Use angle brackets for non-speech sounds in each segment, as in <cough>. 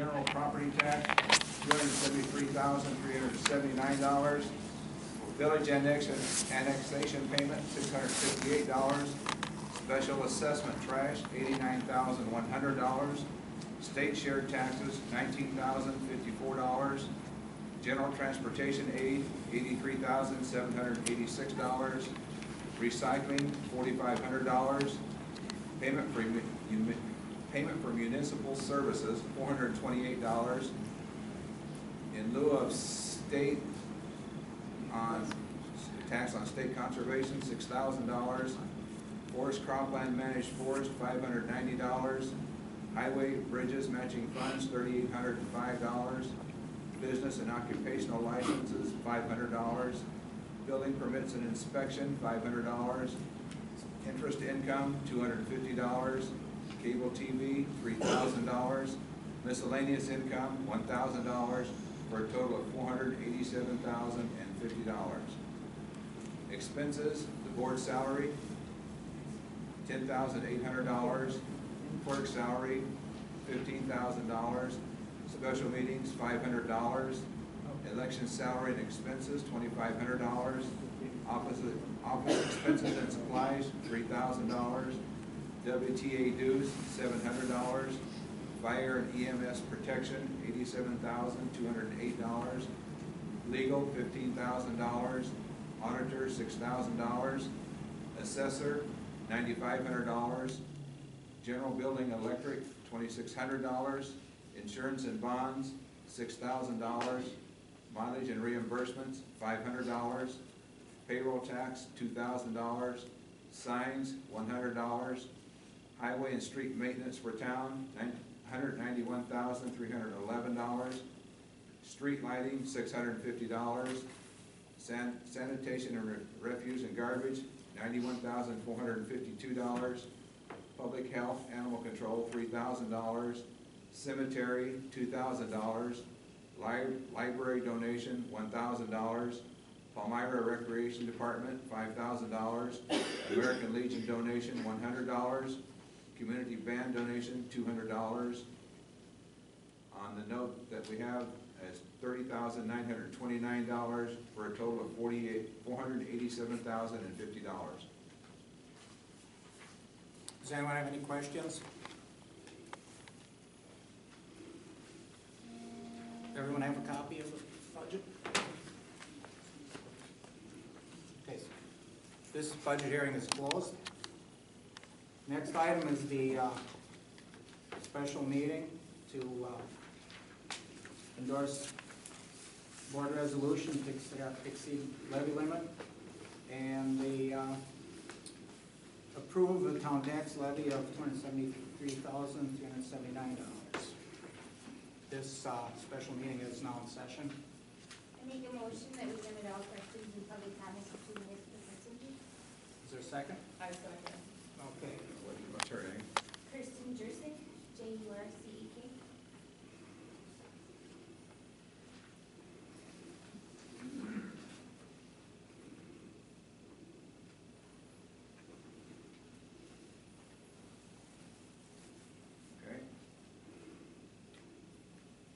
General property tax, two hundred seventy-three thousand, three hundred seventy-nine dollars. Village annexation, annexation payment, six hundred fifty-eight dollars. Special assessment trash, eighty-nine thousand, one hundred dollars. State shared taxes, nineteen thousand, fifty-four dollars. General transportation aid, eighty-three thousand, seven hundred eighty-six dollars. Recycling, forty-five hundred dollars. Payment for, municipal services, $428 in lieu of state on tax on state conservation, $6,000. Forest cropland managed forest, $590. Highway bridges matching funds, $3,805. Business and occupational licenses, $500. Building permits and inspection, $500. Interest income, $250. Cable TV, three thousand dollars. Miscellaneous income, one thousand dollars, for a total of four hundred eighty-seven thousand and fifty dollars. Expenses, the board salary, ten thousand eight hundred dollars. Clerk salary, fifteen thousand dollars. Special meetings, five hundred dollars. Election salary and expenses, twenty-five hundred dollars. Office, office expenses and supplies, three thousand dollars. WTA dues, seven hundred dollars. Fire and EMS protection, eighty-seven thousand, two hundred and eight dollars. Legal, fifteen thousand dollars. Auditor, six thousand dollars. Assessor, ninety-five hundred dollars. General building electric, twenty-six hundred dollars. Insurance and bonds, six thousand dollars. Mileage and reimbursements, five hundred dollars. Payroll tax, two thousand dollars. Signs, one hundred dollars. Highway and street maintenance for town, nine hundred ninety-one thousand, three hundred eleven dollars. Street lighting, six hundred and fifty dollars. San, sanitation and re- refuse and garbage, ninety-one thousand, four hundred and fifty-two dollars. Public health, animal control, three thousand dollars. Cemetery, two thousand dollars. Li- library donation, one thousand dollars. Palmyra Recreation Department, five thousand dollars. American Legion donation, one hundred dollars. Community band donation, two hundred dollars. On the note that we have as thirty thousand nine hundred twenty-nine dollars for a total of forty-eight, four hundred eighty-seven thousand and fifty dollars. Does anyone have any questions? Everyone have a copy of the budget? Okay, this budget hearing is closed. Next item is the uh, special meeting to uh, endorse board resolution to exceed- exceed levy limit and the uh, approve the town tax levy of two hundred seventy-three thousand, three hundred seventy-nine dollars. This, uh, special meeting is now in session. I make a motion that we limit all questions and public comments to two minutes per person. Is there a second? I second. Okay. What's her name? Kirsten Jurcek, J U R C E K. Okay.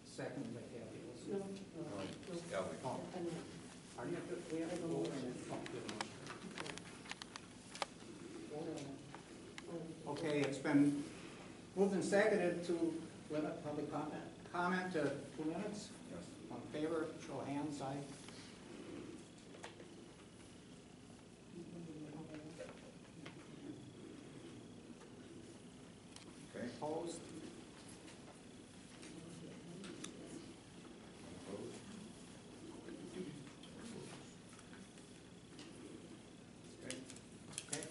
Second by Kathy No, Olson. no, no. Ellie. Oh, And pardon? we have a motion. Good motion. Vote on it. Okay, it's been moved and seconded to limit public comment, comment to two minutes. Yes. On favor, show of hands, aye. Okay. Opposed? Opposed? Okay. Okay.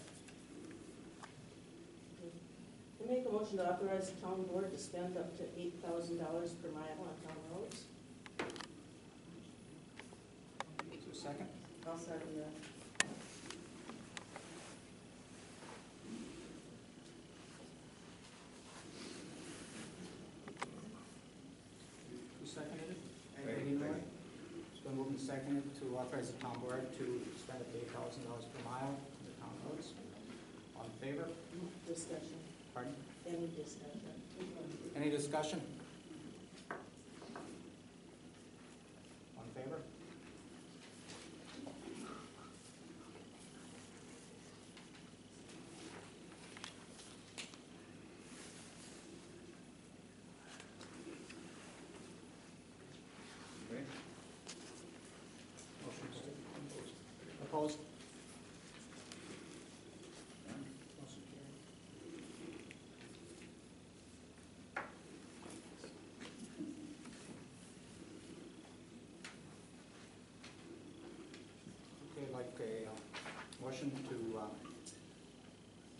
I make a motion to authorize the town board to spend up to eight thousand dollars per mile on town roads. Is there a second? I'll second that. Who seconded it? Peggy, Anybody know Peggy. it? It's been moved and seconded to authorize the town board to spend up to eight thousand dollars per mile on the town roads. All in favor? Discussion, Pardon? Any discussion? Any discussion? Favor? Okay. Opposed?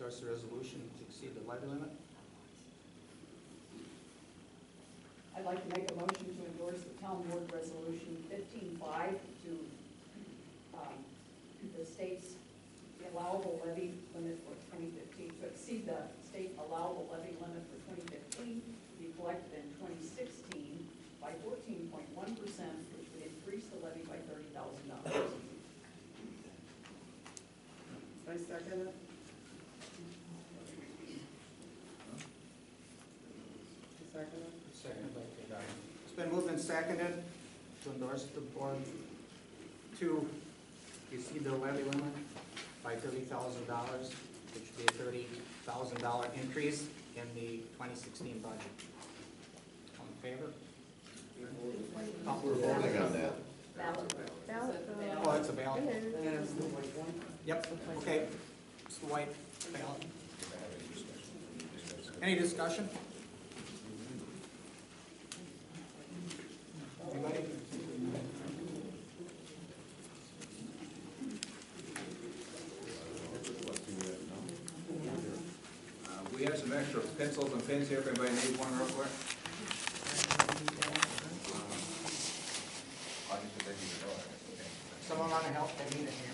Endorse the resolution to exceed the levy limit. I'd like to make a motion to endorse the town board resolution fifteen-five to, um, the state's allowable levy limit for twenty fifteen, to exceed the state allowable levy limit for twenty fifteen, to be collected in twenty sixteen by fourteen point one percent, which would increase the levy by thirty thousand dollars. I second it. Second it. Second by Kay It's been moved and seconded to endorse the board to exceed the levy limit by thirty thousand dollars, which would be a thirty thousand dollar increase in the twenty sixteen budget. All in favor? Oh, we're voting on that. Ballot. Ballot. Oh, that's a ballot. And it's the white one. Yep, okay. It's the white ballot. Any discussion? We have some extra pencils and pens here, if anybody needs one real quick. Someone want to help? They need a hammer.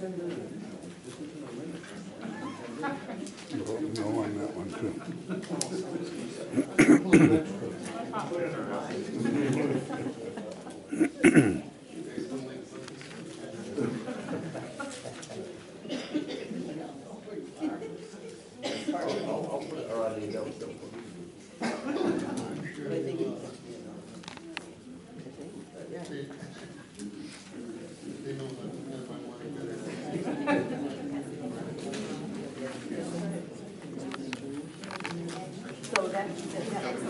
No, on that one too. So that, that, that's.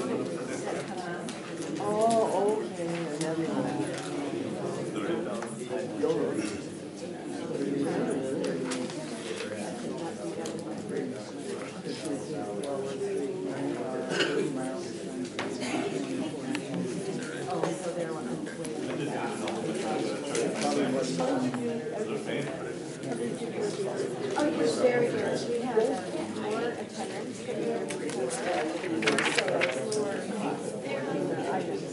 Oh, okay, and everything. Oh, so they're on the way. Oh, you're very good. We had uh, more attendance than we had before. More sales, more items.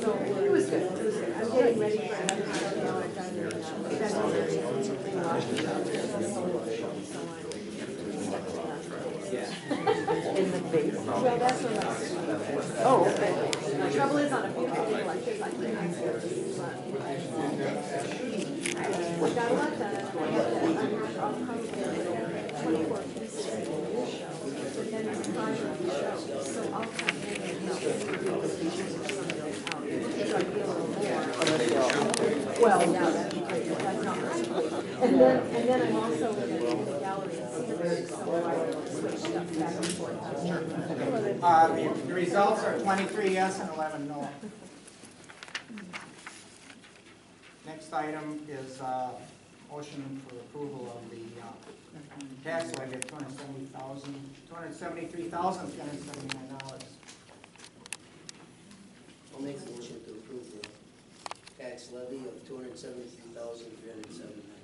So it was good, it was good. I'm getting ready for another one now. I've done it, uh, February in Washington. In the base. That's. Oh, okay. The trouble is on a few things like this, I. I got a lot done. I come in twenty-four pieces the show. And then it's the show, so I'll come in and help review the features of some of out. A little more. Well, yeah, that'd be great, but that's not my point. And then, and then I'm also in the gallery and scenery, so I switch stuff back and forth. Uh, the the results are twenty-three yes and eleven no. Next item is uh, motion for approval of the uh, tax levy of two hundred seventy thousand, two hundred seventy-three thousand, three hundred seventy-nine dollars. I'll make a motion to approve the tax levy of two hundred seventy-three thousand, three hundred seventy-nine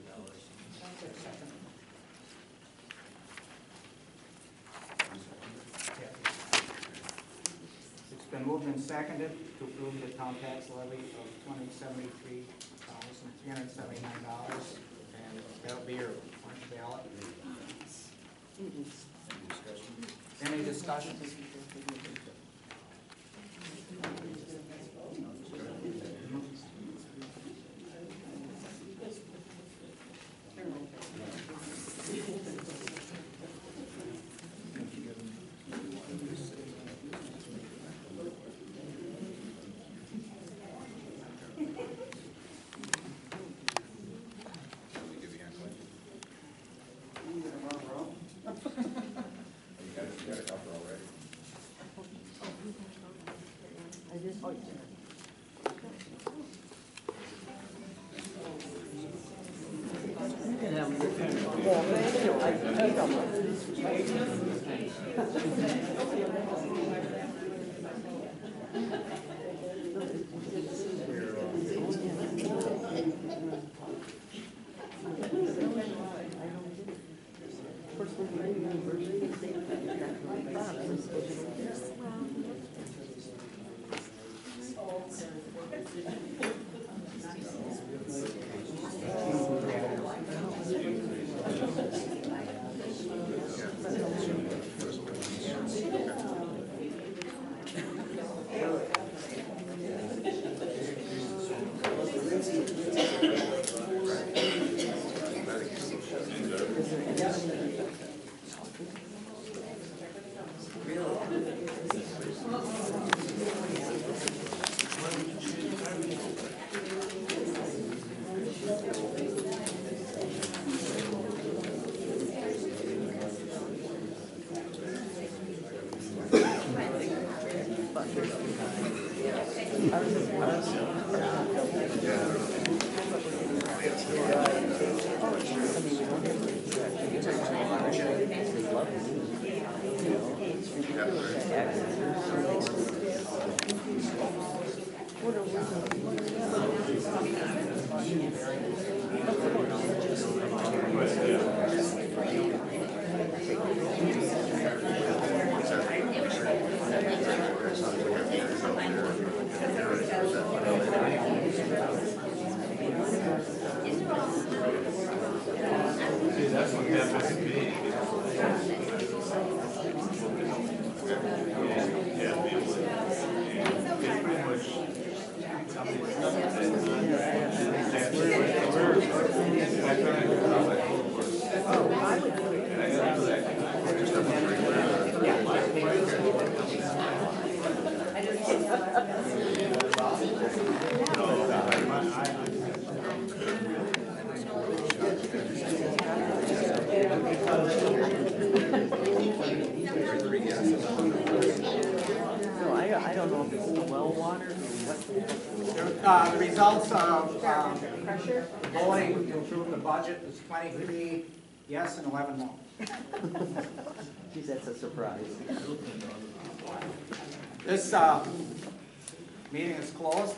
It's been moved and seconded to approve the town tax levy of hundred seventy-three thousand, three hundred seventy-nine dollars. And that'll be your orange ballot. Any discussion? Well, thank <laughs> you. <laughs> yes and eleven no. <laughs> Geez, that's a surprise. This, uh, meeting is closed.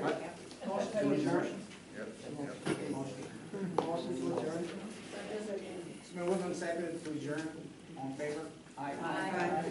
What? It's been moved and seconded to adjourn. All in favor? Aye.